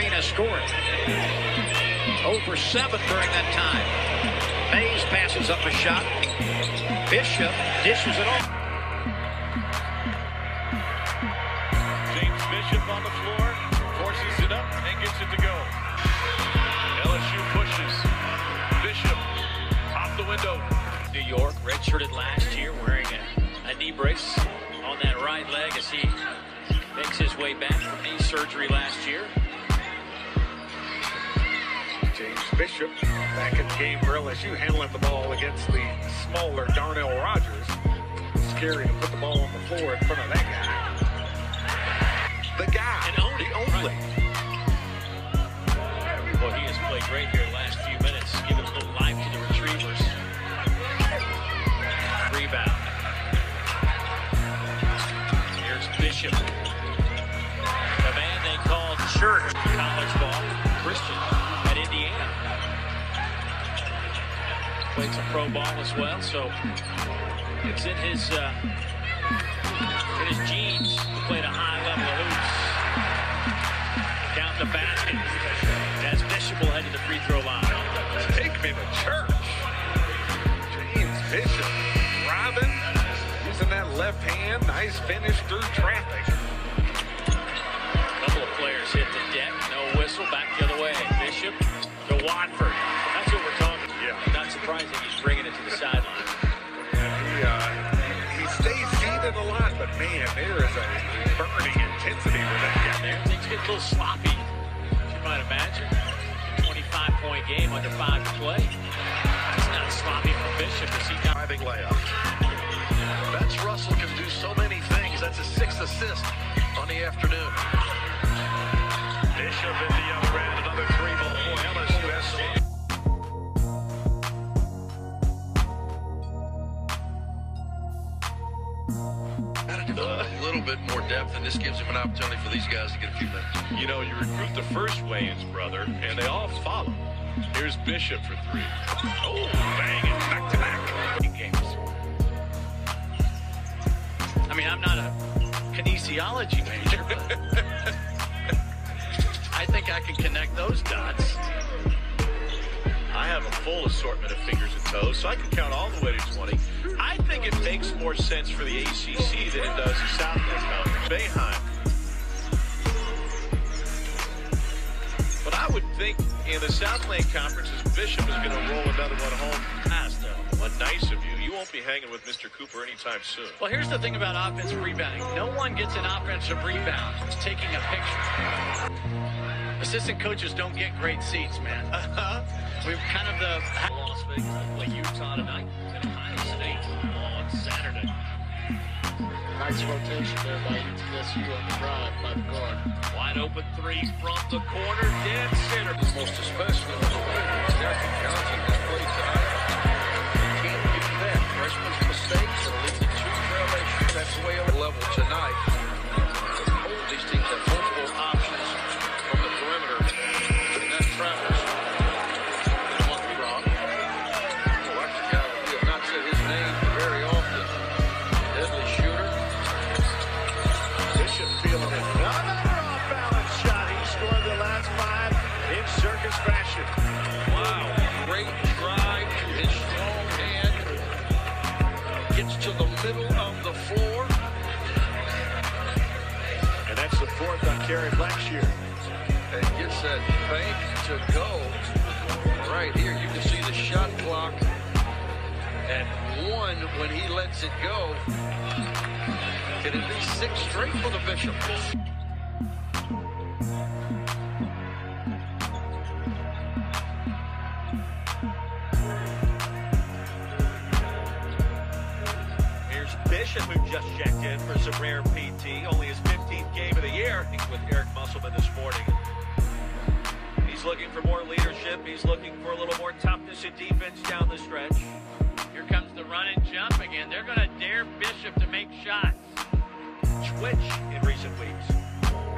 Green has scored. 0 for 7 during that time. Mays passes up a shot. Bishop dishes it off. James Bishop on the floor, forces it up and gets it to go. LSU pushes. Bishop off the window. New York, redshirted last year, wearing a, a knee brace on that right leg as he makes his way back from knee surgery last year. Bishop back in the game for LSU, handling the ball against the smaller Darnell Rogers. Scary to put the ball on the floor in front of that guy. The guy, And own it, the only. Well, he has played great here the last few minutes, giving a little life to the Retrievers. Rebound. Here's Bishop. The man they called Church college ball, Christian Played some pro ball as well, so it's in his uh, in his genes to play at a high level of hoops. Count the basket as Bishop will head to the free throw line. Take me to church. James Bishop driving, using that left hand. Nice finish through traffic. couple of players hit the deck. No whistle. Back the other way. Bishop to Watford. Not surprising he's bringing it to the sideline. And he, uh, he stays seated a lot, but man, there is a burning intensity with that guy. There, things get a little sloppy. As you might imagine. 25 point game under five to play. It's not sloppy from Bishop as he got. driving layup. Betts Russell can do so many things. That's his sixth assist on the afternoon. Bishop at the Uh, a little bit more depth, and this gives him an opportunity for these guys to get a few minutes. You know, you recruit the first weigh-ins, brother, and they all follow. Here's Bishop for three. Oh, bang it, back to back. games. I mean, I'm not a kinesiology major, but I think I can connect those dots. I have a full assortment of fingers and toes, so I can count all the way to 20. I think it makes more sense for the ACC than it does the Southland Conference. Bayheim. But I would think in the Southland Conference, as Bishop is going to roll another one home. Pass, though. What nice of you. You won't be hanging with Mr. Cooper anytime soon. Well, here's the thing about offensive rebounding. No one gets an offensive rebound just taking a picture. Assistant coaches don't get great seats, man. Uh-huh. We've kind of the Las Vegas play Utah tonight Nice rotation there by UTSU on the drive by the guard. Wide open three from the corner, dead center. Most especially in fashion. Wow. Great drive his strong hand. Gets to the middle of the floor. And that's the fourth on Kerry Blackshear. and gets that bank to go. Right here, you can see the shot clock at one when he lets it go. Can it be six straight for the Bishop? Bishop, who just checked in for some rare PT. Only his 15th game of the year with Eric Musselman this morning. He's looking for more leadership. He's looking for a little more toughness in defense down the stretch. Here comes the run and jump again. They're going to dare Bishop to make shots. Twitch in recent weeks.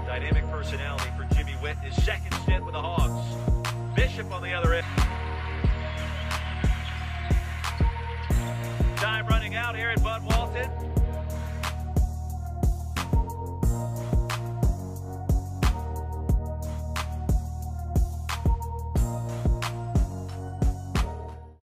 Dynamic personality for Jimmy Whitt. His second stint with the Hogs. Bishop on the other end.